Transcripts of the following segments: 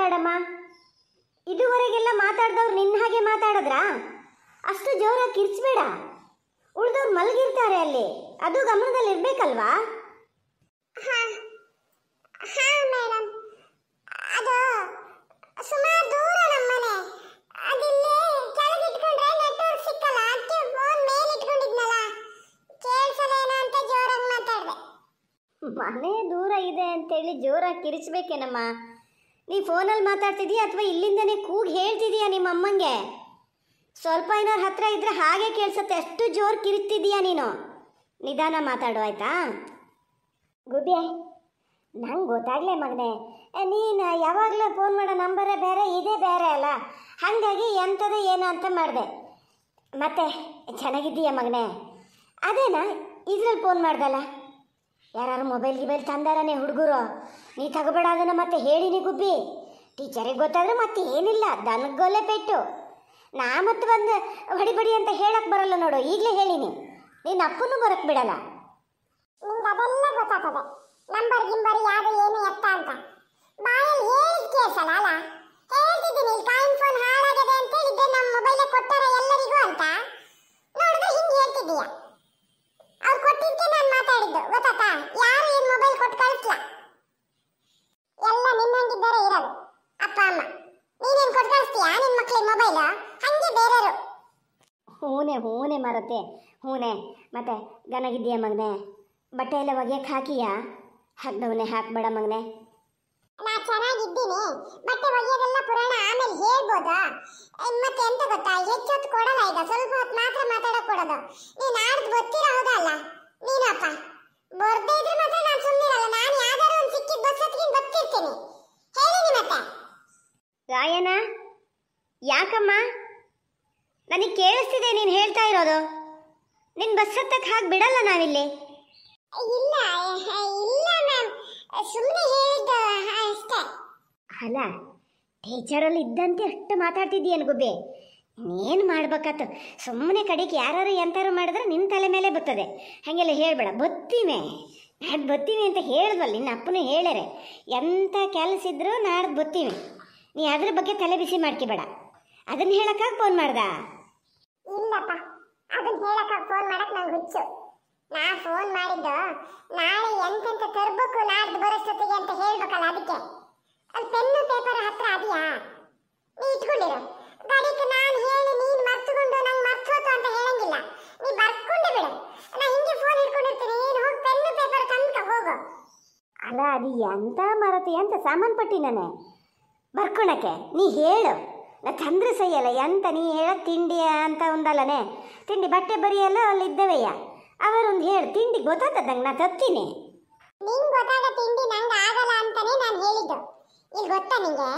ಮಾತಾಡಮ್ಮ? ಇದುವರೆಗೆಲ್ಲ ಮಾತಾಡ್ದವ್ರು ನಿನ್ನ ಹಾಗೆ ಮಾತಾಡಿದ್ರಾ? ಅಷ್ಟು ಜೋರಾಗಿ ಕಿರ್ಚ್ಬೇಡ. ಉಳ್ದವ್ರು ಮಲಗಿರ್ತಾರೆ ಅಲ್ಲಿ. ಅದು ಗಮನದಲ್ಲಿ ಇರ್ಬೇಕಲ್ವಾ ಮನೆ ದೂರ ಇದೆ ಅಂತೇಳಿ ಜೋರಾಗಿ ಕಿರಿಚ್ಬೇಕೇನಮ್ಮ? ನೀ ಫೋನಲ್ಲಿ ಮಾತಾಡ್ತಿದೀಯ ಅಥವಾ ಇಲ್ಲಿಂದನೇ ಕೂಗಿ ಹೇಳ್ತಿದೀಯ ನಿಮ್ಮ ಅಮ್ಮಂಗೆ? ಸ್ವಲ್ಪ ಏನಾರು ಹತ್ರ ಇದ್ರೆ ಹಾಗೆ ಕೇಳಿಸುತ್ತೆ. ಅಷ್ಟು ಜೋರು ಕಿರಿತಿದೀಯಾ ನೀನು? ನಿಧಾನ ಮಾತಾಡು, ಆಯ್ತಾ? ಗುಬಿ ನಂಗೆ ಗೊತ್ತಾಗ್ಲೇ ಮಗನೆ. ನೀನು ಯಾವಾಗಲೂ ಫೋನ್ ಮಾಡೋ ನಂಬರೇ ಬೇರೆ, ಇದೇ ಬೇರೆ ಅಲ್ಲ. ಹಾಗಾಗಿ ಎಂಥದ್ದು ಏನು ಅಂತ ಮಾಡಿದೆ. ಮತ್ತೆ, ಚೆನ್ನಾಗಿದ್ದೀಯ ಮಗನೆ? ಅದೇನಾ, ಇದ್ರಲ್ಲಿ ಫೋನ್ ಮಾಡ್ದಲ್ಲ? ಯಾರು ಮೊಬೈಲ್ ಗಿಬೈಲ್ ತಂದಾರನೇ ಹುಡುಗರು. ನೀ ತಗೋಬೇಡ ಅದನ್ನು ಮತ್ತೆ ಹೇಳಿನಿ ಗುಬ್ಬಿ. ಟೀಚರಿಗೆ ಗೊತ್ತಾದ್ರೆ ಮತ್ತೆ ಏನಿಲ್ಲ ದನಗೊಲೆ ಪೆಟ್ಟು. ನಾ ಮತ್ತೆ ಬಂದು ಹೊಡಿಬಡಿ ಅಂತ ಹೇಳಕ್ ಬರಲ್ಲ ನೋಡು, ಈಗಲೇ ಹೇಳಿನಿ. ನಿನ್ನ ಅಪ್ಪನೂ ಬರಕ್ಕೆ ಬಿಡಲ್ಲ. ನಿಮ್ಗೆ ಅದೆಲ್ಲ ಗೊತ್ತಾಗ್ತದೆ. ನಂಬರ್ ಗಿಂಬರ್ ಯಾರು ಏನು ಎತ್ತ ಅಂತ ಬಾಯಲ್ಲಿ ಹೇಳಿದ್ ಕೇಳಿಸಲ್ಲ ಅಲ್ಲ ಹೇಳ್ತಿದ್ದೀನಿ ಕಾಯಿನ್ ಫೋನ್ ಹಾಳಾಗದೆ ಅಂತ ಹೇಳಿದ್ದೆ ನಮ್ಮ ಮೊಬೈಲ್ ಕೊಟ್ಟಾರ ಎಲ್ಲರಿಗೂ ಅಂತ ನೋಡಿದ್ರೆ ಹಿಂಗೆ ಹೇಳ್ತಿದ್ದೀಯ ಅವ್ರು ಕೊಟ್ಟಿದ್ದೆ ನಾನು ಮಾತಾಡಿದ್ದು ಗೊತ್ತಾತಾ ಯಾರು ಈ ಮೊಬೈಲ್ ಕೊಟ್ಟು ಕಳಿಸ್ಲ ಎಲ್ಲ ನಿನ್ನಂಗಿದ್ದಾರೆ ಇರೋದು ಅಪ್ಪ ಅಮ್ಮ ನೀನೇನು ಕೊಟ್ಟು ಕಳಿಸ್ತೀಯಾ ನಿನ್ನ ಮಕ್ಳಿಗೆ ಮೊಬೈಲ್ ಹಂಗೆ ಬೇರೆಯವರು. ಹೂನೆ ಹೂನೆ ಮರತೆ. ಹೂನೆ ಮತ್ತೆ ಗನಗಿದ್ದೀಯ ಮಗನೆ. ಬಟ್ಟೆ ಎಲ್ಲ ಒಗೆಯಕ್ಕೆ ಹಾಕಿಯಾ? ಹಾಕ್ದವನೆ ಹಾಕ್ಬೇಡ ಮಗನೆ. ನಾ ಚೆನ್ನಾಗಿದ್ದೀನಿ. ಬಟ್ಟೆ ಒಗೆಯೋದೆಲ್ಲ ಪುರಾಣ ಆಮೇಲೆ ಹೇಳ್ಬೋದಾ? ಮತ್ತೆ ಎಂತ ಗೊತ್ತಾ? ಹೆಚ್ಚೊತ್ತು ಕೊಡಲ್ಲ ಈಗ. ಸ್ವಲ್ಪ ಹೊತ್ತು ಮಾತ್ರ ಮಾತಾಡಕ್ ಕೊಡೋದು. ನೀನು ಆಡ್ದು ಗೊತ್ತಿರೋ ಹೌದಲ್ಲ ನೀನಪ್ಪ. ಬರ್ದೇ ಇದ್ರೆ ಮಾತ್ರ ನಾನು ಸುಮ್ಮನಿರಲ್ಲ ನಾನು ಯಾವ್ದಾದ್ರು ಒಂದು ಸಿಕ್ಕಿದ ಬಸ್ ಹತ್ತಿಗೆ ಬರ್ತಿರ್ತೀನಿ ಹೇಳಿ ಮತ್ತೆ ಗಾಯನ ಯಾಕಮ್ಮ? ನನಗೆ ಕೇಳಿಸ್ತಿದೆ ನೀನು ಹೇಳ್ತಾ ಇರೋದು. ನಿನ್ನ ಬಸ್ ಹತ್ತಕ್ಕೆ ಹಾಕಿ ಬಿಡಲ್ಲ ನಾವಿಲ್ಲಿ? ಇಲ್ಲ ಇಲ್ಲ ಮ್ಯಾಮ್. ಸುಮ್ಮನೆ ಹೇಳಿದ್ದು ಅಷ್ಟೇ. ಅಲ್ಲ ಟೀಚರಲ್ಲಿ ಇದ್ದಂತೆ ಅಷ್ಟು ಮಾತಾಡ್ತಿದ್ದೀಯನ್ ಗುಬ್ಬೆ. ಏನು ಮಾಡ್ಬೇಕಾತು? ಸುಮ್ಮನೆ ಕಡೆಗೆ ಯಾರು ಎಂತಾರು ಮಾಡಿದ್ರೆ ನಿನ್ನ ತಲೆ ಮೇಲೆ ಬರ್ತದೆ. ಹಾಗೆಲ್ಲ ಹೇಳಬೇಡ ಬತ್ತೀನಿ ನಾಡ್ದು ಬತ್ತೀನಿ ಅಂತ ಹೇಳಿದ್ವಲ್ಲ ನಿನ್ನ ಅಪ್ಪನೂ ಹೇಳ್ಯಾರೆ. ಎಂಥ ಕೆಲಸ ಇದ್ದರೂ ನಾಡ್ದು ಬತ್ತೀವಿ ನೀ ಅದ್ರ ಬಗ್ಗೆ ತಲೆ ಬಿಸಿ ಮಾಡ್ಕಿಬೇಡ. ಅದನ್ನ ಹೇಳಕ್ಕಾಗಿ ಫೋನ್ ಮಾಡ್ದ? ಇಲ್ಲಪ್ಪ, ಅದನ್ನ ಹೇಳಕ್ಕ ಫೋನ್ ಮಾಡಕ್ ನಂಗೆ ಹುಚ್ಚು. ನಾ ಫೋನ್ ಮಾಡಿದ್ದು ನಾಳೆ ಎಂತೆಂತ ತರ್ಬೇಕು, ನಾಡ್ದು ಬರೋಷ್ಟೊತ್ತಿಗೆ ಅಂತ ಹೇಳ್ಬೇಕಲ್ಲ ಅದಕ್ಕೆ. ಅಲ್ಲಿ ಪೆನ್ನು ಪೇಪರ್ ಹತ್ರ ಅದೆಯಾ? ನೀ ಇಟ್ಕೊಂಡಿರು. ಗಾಡಿಗೆ ನಾನು ಹೇಳಿ ನೀನು ಮರ್ತುಕೊಂಡು ನಂಗೆ ಮರ್ತೋತು ಅಂತ ಹೇಳಂಗಿಲ್ಲ. ನೀ ಬರ್ಕೊಂಡು ಬಿಡು. ನಾ ಹಿಂಗೆ ಫೋನ್ ಹಿಡ್ಕೊಂಡಿರ್ತೀನಿ. ನೀನು ಹೋಗಿ ಪೆನ್ನು ಪೇಪರ್ ತಂದ್ಕ ಹೋಗು. ಅಲ್ಲ ಅದು ಎಂತ ಮರತಿ ಅಂತ ಸಾಮಾನು ಪಟ್ಟಿ ನಾನೇ. ಬರ್ಕೊಳಕ್ಕೆ, ನೀ ಹೇಳು. ನಾ ತಂದ್ರೆ ಸೈಯಲ್ಲ ಎಂತ ನೀ ಹೇಳ ತಿಂಡಿ ಅಂತ ಒಂದಲ್ಲನೆ? ತಿಂಡಿ ಬಟ್ಟೆ ಬರಿಯಲ್ಲ ಅಲ್ಲಿ ಇದ್ದವೆಯ ಅವರೊಂದು ಹೇಳಿ, ತಿಂಡಿ ಗೊತ್ತಾಗ್ತದಂಗೆ ನಾ ತತ್ತೀನಿ ನಿಂಗೆ ಗೊತ್ತಾದ ತಿಂಡಿ ನಂಗೆ ಆಗಲ್ಲ ಅಂತಾನೆ ನಾನು ಹೇಳಿದ್ದು. ಇಲ್ಲಿ ಗೊತ್ತಾ ನಿಂಗೆ?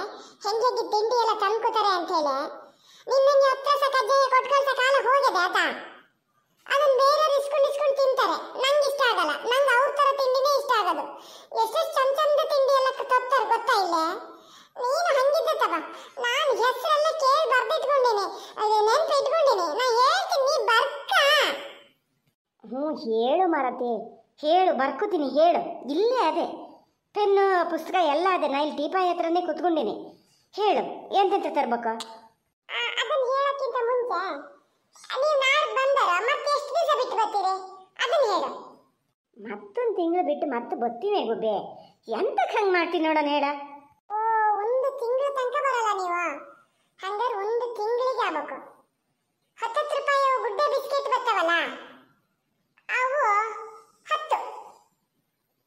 ಹೆಂಗೆ ತಿಂಡಿ ಎಲ್ಲ ತಂದ್ಕೋತಾರೆ ಅಂತ ಹೇಳಿ. ನಿನ್ನ ಹತ್ರ ಸ ಕಜ್ಜಾಯ ಕೊಟ್ಟು ಕಳ್ಸ ಕಾಲ ಹೋಗಿದೆ ಆತಾ. ಅದನ್ನ ಬೇರೆ ಇಸ್ಕೊಂಡು ಇಸ್ಕೊಂಡು ತಿಂತಾರೆ. ನಂಗೆ ಇಷ್ಟ ಆಗಲ್ಲ. ನಂಗೆ ಅವ್ರ ಥರ ತಿಂಡಿನೇ ಇಷ್ಟ ಆಗೋದು. ಎಷ್ಟೆಷ್ಟು ಚಂದ ಚಂದ ತಿಂಡಿ ಎಲ್ಲ ತರ್ತಾರೆ ಗೊತ್ತಾ ಇಲ್ಲೇ? ನೀನು ಹಂಗಿದ್ದೆ ತಗ. ಹೇಳು ಮಾರತಿ ಹೇಳು ಬರ್ಕೋತೀನಿ ಹೇಳು. ಇಲ್ಲೇ ಅದೇ. ಪೆನ್ನು ಪುಸ್ತಕ ಎಲ್ಲ ಅದೇ. ನಾ ಇಲ್ಲಿ ಟೀಪಾಯಿ ಹತ್ರನೇ ಕುತ್ಕೊಂಡಿನಿ. ಹೇಳು ಎಂತೆಂತ ತರ್ಬೇಕು? ಅದನ್ನ ಹೇಳಕ್ಕಿಂತ ಮುಂಚೆ ನೀವು ನಾಳೆ ಬಂದರ ಮತ್ತೆ ಎಷ್ಟು ದಿವಸ ಬಿಟ್ಟು ಬರ್ತೀರಿ? ಅದನ್ನ ಹೇಳು. ಮತ್ತೊಂದು ತಿಂಗಳು ಬಿಟ್ಟು ಮತ್ತೆ ಬರ್ತೀನಿ ಗುಬ್ಬೆ. ಎಂತಕ್ಕೆ ಹಂಗೆ ಮಾಡ್ತೀನಿ ನೋಡೋಣ ಹೇಳ ಓ ಒಂದು ತಿಂಗಳ ತನಕ ಬರಲ್ಲ ನೀವು ಹಂಗಾರೆ ಒಂದು ತಿಂಗಳಿಗೆ ಆಗ್ಬೇಕು ಹತ್ತತ್ತು ರೂಪಾಯಿ ಅವು ಗುಡ್ಡೆ ಬಿಸ್ಕೆಟ್ ಬರ್ತಾವಲ್ಲ ಅವು ಹತ್ತು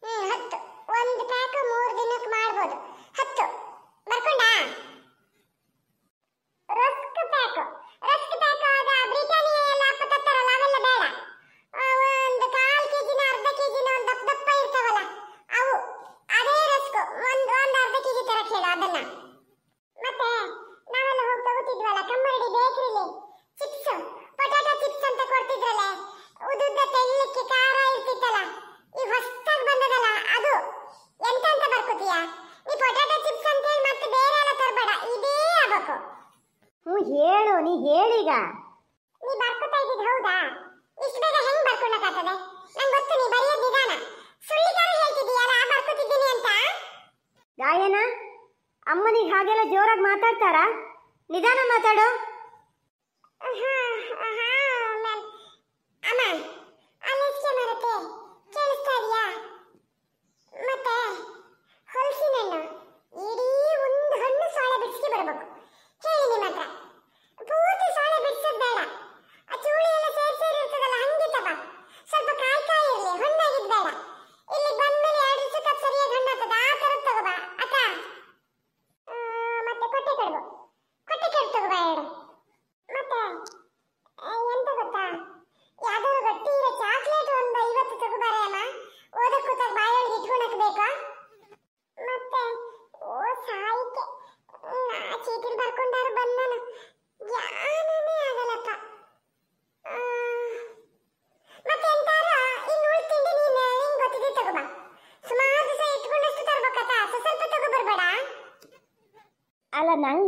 ಹ್ಮ್ ಹತ್ತು ಒಂದು ಪ್ಯಾಕ್ ಮೂರು ದಿನಕ್ಕೆ ಮಾಡ್ಬೋದು ಹತ್ತು ಬರ್ಕೊಂಡಾ ರಸ್ಕ್ ಪ್ಯಾಕ್ ರಸ್ಕ್ ಪ್ಯಾಕ್ ಆದ ಬ್ರಿಟಾನಿಯಾ ಎಲ್ಲ ಅಪ್ಪತ್ತತ್ತಾರಲ್ಲ ಅವೆಲ್ಲ ಬೇಡ ಆ, ಒಂದು ಕಾಲ್ ಕೆಜಿನ ಅರ್ಧ ಕೆಜಿನ ಒಂದು ದಪ್ಪ ದಪ್ಪ ಇರ್ತಾವಲ್ಲ ಅವು ಅದೇ ರಸ್ಕ್ ಒಂದು ಒಂದು ಅರ್ಧ ಕೆಜಿ ತರಕ್ಕೆ ಹೇಳು ಅದನ್ನ ಮತ್ತೆ ನಾವೆಲ್ಲ ಹೋಗಿ ತಗೋತಿದ್ವಲ್ಲ ಕಮ್ಮರಡಿ ಬೇಕ್ರಿಲಿ ಚಿಪ್ಸ್ ಪೊಟ್ಯಾಟೊ ಚಿಪ್ಸ್ ಅಂತ ಕೊಡ್ತಿದ್ರಲ್ಲ ಉದುದ್ದ ತೆಳ್ಳಕ್ಕೆ ಖಾರ ಇರ್ತಿತ್ತಲ್ಲ ಈ ಹೊಸ್ದಾಗಿ ಬಂದದಲ್ಲ ಅದು ಎಂತ ಅಂತ ಬರ್ಕೋತೀಯ ನೀ ಪೊಟ್ಯಾಟೊ ಚಿಪ್ಸ್ ಅಂತ ಹೇಳಿ ಮತ್ತೆ ಬೇರೆ ಎಲ್ಲ ತರಬೇಡ ಇದೇ ಆಗ್ಬೇಕು ಹ್ಞೂ ಹೇಳು ನೀ ನೀ ಬರ್ಕೋತಾ ಇದ್ದಿದ್ ಹೌದಾ? ಇಷ್ಟು ಬೇಗ ಹೆಂಗ್ ಬರ್ಕೊಳಕ್ಕಾಗ್ತದೆ? ನಂಗೆ ಗೊತ್ತು, ನೀ ಬರೆಯೋದ್ ನಿಧಾನ. ಸುಳ್ಳಿಗಾರ ಹೇಳ್ತಿದ್ದೀಯಲ್ಲ ಬರ್ಕೋತಿದ್ದೀನಿ ಅಂತ? ಗಾಯನ ಅಮ್ಮನಿಗೆ ಹಾಗೆಲ್ಲ ಜೋರಾಗಿ ಮಾತಾಡ್ತಾರಾ? ನಿಧಾನ ಮಾತಾಡು ಹಾ ಹಾ ಮ್ಯಾಮ್ ಅಮ್ಮ ಅಲ್ಲಿಸ್ಕೆ ಮರತೆ ಕೇಳಿಸ್ತಾ ಇದೆಯಾ ಮತ್ತೆ ಹೊಲಸಿನ ಹಣ್ಣು ಇಡೀ ಒಂದು ಹಣ್ಣು ಸೊಳ್ಳೆ ಬಿಡಿಸಿ ಬರಬೇಕು ಹೇಳಿ ನಿಮ್ಮ ಹತ್ರ ಪೂರ್ತಿ ಸೊಳ್ಳೆ ಬಿಡಿಸೋದು ಬೇಡ ಆ ಚೂಳಿ ಎಲ್ಲ ಸೇರಿ ಸೇರಿ ಇರ್ತದಲ್ಲ ಹಂಗೆ ತಗ ಸ್ವಲ್ಪ ಕಾಯಿ ಕಾಯಿ ಇರಲಿ ಹಣ್ಣಾಗಿದ್ದು ಬೇಡ ಇಲ್ಲಿ ಬಂದ್ಮೇಲೆ ಎರಡು ದಿವಸ ಕಪ್ ಸರಿಯಾಗಿ ಹಣ್ಣು ಆಗ್ತದೆ ಆ ಥರದ್ದು ತಗೋಬಾ ಅಕ್ಕ ಆ, ಮತ್ತೆ ಕೊಟ್ಟೆ ಕಡುಬು ಕೊಟ್ಟೆ ಕಡುಬು ತಗೋಬಾ ಎರಡು ಮತ್ತೆ ಆ, ಎಂತ ಗೊತ್ತಾ ಯಾವ್ದಾದ್ರು ಗಟ್ಟಿ ಇರೋ ಚಾಕ್ಲೇಟ್ ಒಂದು ಐವತ್ತು ತಗೋಬಾರೆ ಅಮ್ಮ ಓದಕ್ ಕೂತಾಗ ಬಾಯೊಳಗೆ ಇಟ್ಕೊಳಕ್ ಬೇಕಾ ಮತ್ತೆ ಓ ಸಾಯಿಕೆ ನಾ ಚೀಟಿಲ್ ಬರ್ಕೊಂಡಾರು ಬಂದನು ಜ್ಞಾನನೇ ಆಗಲ್ಲಪ್ಪ ಆ, ಮತ್ತೆ ಎಂತಾರ ಇನ್ನು ಉಳ್ ತಿಂಡಿ ನೀನು ನಿಂಗೆ ಗೊತ್ತಿದೆ ತಗೋಬಾ ಸುಮಾರು ದಿವಸ ಇಟ್ಕೊಂಡಷ್ಟು ತರ್ಬೇಕತ್ತ ಸ್ವಲ್ಪ ಸ್ವಲ್ಪ ತಗೋಬರ್ಬೇಡ ಅಲ್ಲ ನಂಗೆ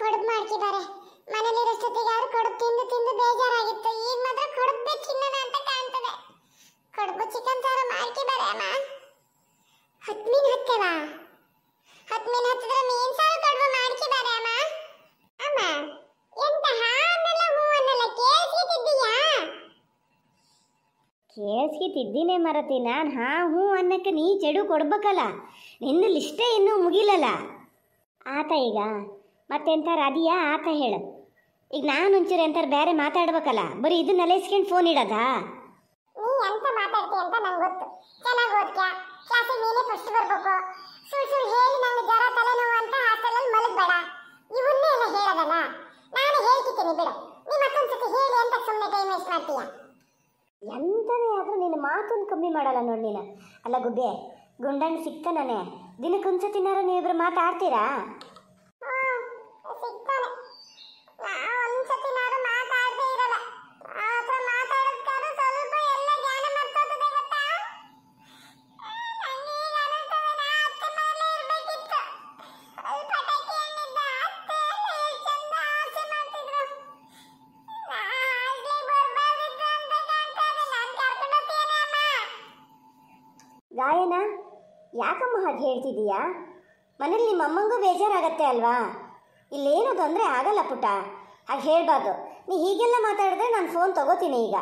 ಕಡುಬು ಮಾಡ್ಕಿದ್ದಾರೆ ಮನೇಲಿ ಮನೇಲಿರೋಷ್ಟೊತ್ತಿಗೆ ಯಾರು ಕಡುಬು ತಿಂದು ತಿಂದು ಬೇಜಾರಾಗಿತ್ತು. ಈಗ ಮಾತ್ರ ಕಡುಬು ತಿನ್ನೋಣ ಅಂತ ಕಾಣ್ತದೆ. ಕಡುಬು ಚಿಕನ್ ಸಾರು ಮಾಡ್ಕಿದ್ದಾರೆ ಅಮ್ಮ. ಹತ್ತು ಮೀನು ಹತ್ತೇವಾ? ಹತ್ತು ಮೀನು ಹತ್ತಿದ್ರೆ ಮೀನ್ ಸಾರು ಕಡುಬು ಮಾಡ್ಕಿದ್ದಾರೆ ಅಮ್ಮ. ಅಮ್ಮ, ಎಂತ ಹಾ ಅನ್ನಲ್ಲ ಹೂ ಅನ್ನಲ್ಲ ಕೇಳಿಸ್ತಿದ್ದೀಯಾ ಕೇಳಿಸ್ಕಿತಿದ್ದೀನಿ ಮರತಿ, ನಾನು ಹಾ ಹೂ ಅನ್ನಕ್ಕೆ ನೀ ಚೆಡು ಕೊಡ್ಬೇಕಲ್ಲ. ನಿನ್ನ ಲಿಸ್ಟೇ ಇನ್ನೂ ಮುಗಿಲಲ್ಲ. ಆತ ಈಗ ಮತ್ತೆಂತಾರ ಅದಿಯಾ ಆತ ಹೇಳು. ಈಗ ನಾನು ಒಂಚೂರು ಎಂತಾರು ಬೇರೆ ಮಾತಾಡ್ಬೇಕಲ್ಲ ಬರೀ ಇದನ್ನೆಲ್ಲ ಇಸ್ಕೊಂಡು ಫೋನ್ ಇಡೋದಾ? ನೀ ಎಂತ ಮಾತಾಡ್ತೀಯ ಅಂತ ನಂಗೆ ಗೊತ್ತು. ಚೆನ್ನಾಗಿ ಓದ್ಕ್ಯಾ ಕ್ಲಾಸಿಗೆ ನೀನೇ ಫಸ್ಟ್ ಬರ್ಬೇಕು. ಸುಳ್ಳು ಸುಳ್ಳು ಹೇಳಿ ನಂಗೆ ಜ್ವರ ತಲೆನೋವು ಅಂತ ಹಾಸ್ಟೆಲಲ್ಲಿ ಮಲಗಬೇಡ. ಇವನ್ನೇ ಎಲ್ಲ ಹೇಳೋದಲ್ಲ? ನಾನು ಹೇಳ್ತಿದ್ದೀನಿ ಬಿಡು. ನೀ ಮತ್ತೊಂದ್ಸತಿ ಹೇಳಿ ಅಂತ ಸುಮ್ಮನೆ ಟೈಮ್ ವೇಸ್ಟ್ ಮಾಡ್ತೀಯ? ಎಂಥದೇ ಆದರೂ ನಿನ್ನ ಮಾತನ್ನು ಕಮ್ಮಿ ಮಾಡಲ್ಲ ನೋಡಿ ನೀನು. ಅಲ್ಲ ಗುಬ್ಬೆ ಗುಂಡಣ್ಣ ದಿನಕ್ಕೆ ದಿನಕ್ಕೊಂದ್ಸತಿನಾರು ನೀವಿಬ್ರು ಮಾತಾಡ್ತೀರಾ? ಗಾಯನ ಯಾಕಮ್ಮ ಹಾಗೆ ಹೇಳ್ತಿದ್ದೀಯಾ? ಮನೇಲಿ ನಿಮ್ಮ ಅಮ್ಮಂಗೂ ಬೇಜಾರಾಗತ್ತೆ ಅಲ್ವಾ? ಇಲ್ಲೇನೋ ತೊಂದರೆ ಆಗಲ್ಲ ಪುಟ ಹಾಗೆ ಹೇಳಬಾರ್ದು. ನೀ ಹೀಗೆಲ್ಲ ಮಾತಾಡಿದ್ರೆ ನಾನು ಫೋನ್ ತಗೋತೀನಿ ಈಗ.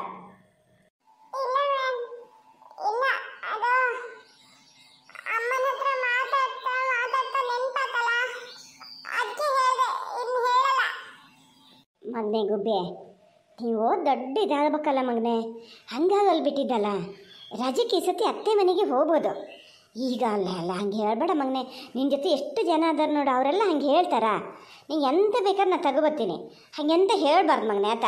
ಮಗನೇ ಗುಬ್ಬೆ ನೀವು ದೊಡ್ಡ ಇದಾಗಬೇಕಲ್ಲ ಮಗನೇ. ಹಂಗಾಗಲ್ಲಿ ಬಿಟ್ಟಿದ್ದಲ್ಲ ರಜೆಗೆ ಈ ಸತಿ ಅತ್ತೆ ಮನೆಗೆ ಹೋಗ್ಬೋದು. ಈಗ ಅಲ್ಲ ಅಲ್ಲ, ಹಂಗೆ ಹೇಳಬೇಡ ಮಗನೆ. ನಿನ್ನ ಜೊತೆ ಎಷ್ಟು ಜನ ಅದಾರ ನೋಡು, ಅವರೆಲ್ಲ ಹಂಗೆ ಹೇಳ್ತಾರಾ? ನಿಂಗೆ ಎಂತ ಬೇಕಾದ್ರೆ ನಾನು ತಗೋಬರ್ತೀನಿ ಹಂಗೆಂತ ಹೇಳ್ಬಾರ್ದು ಮಗನೆ, ಆತ?